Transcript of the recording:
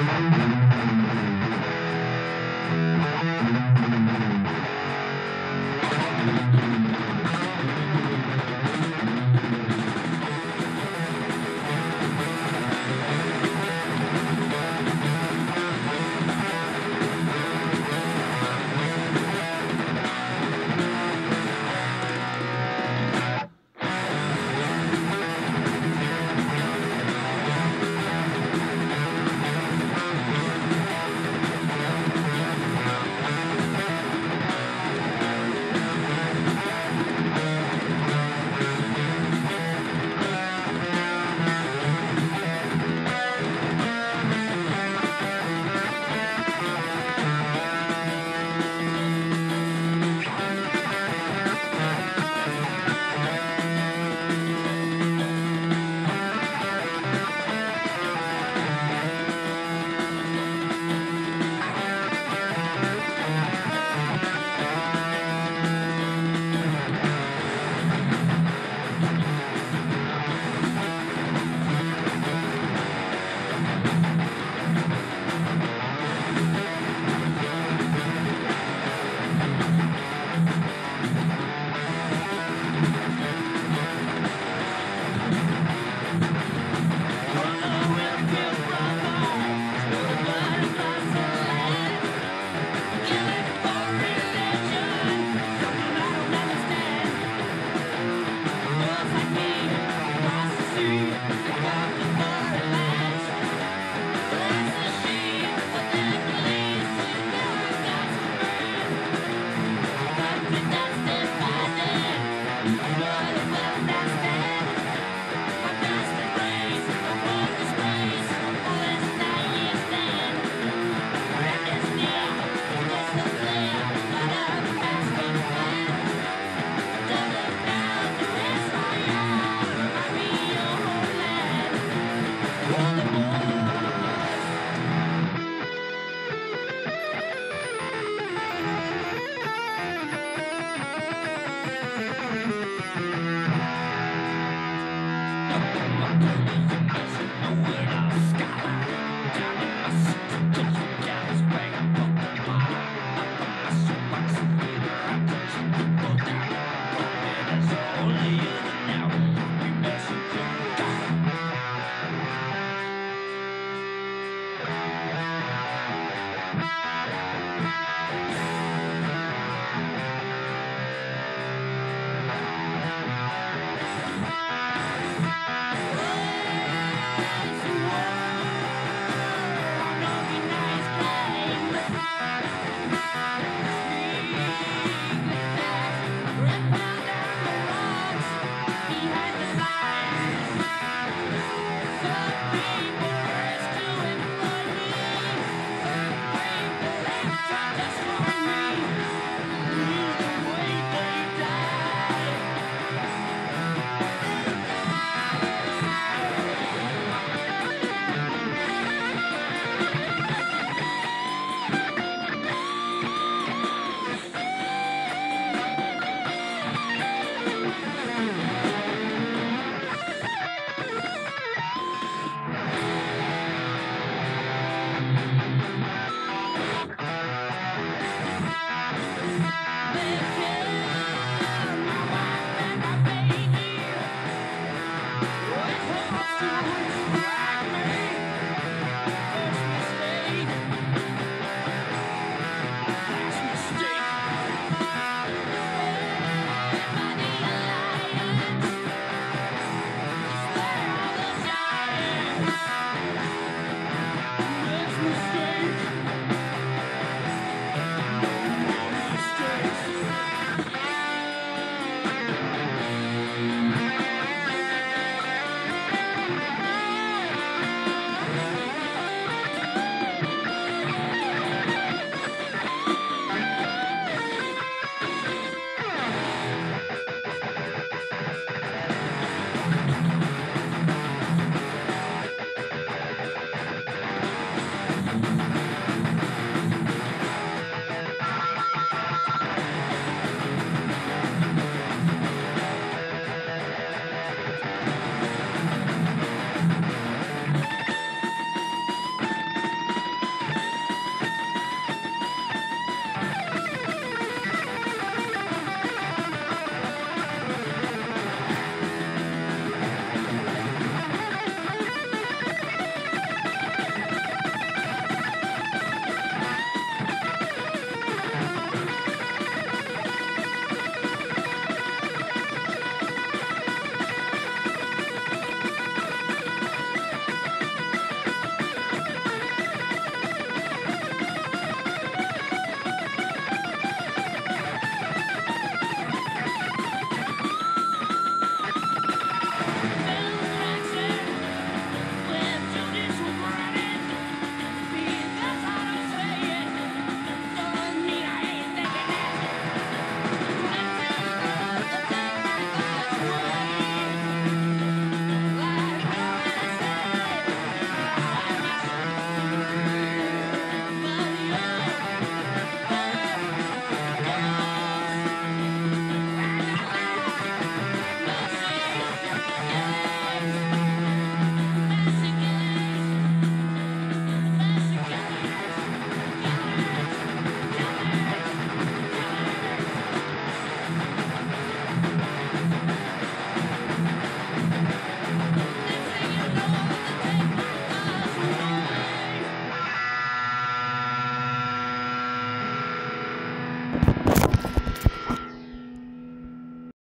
Thank i'm not scholar.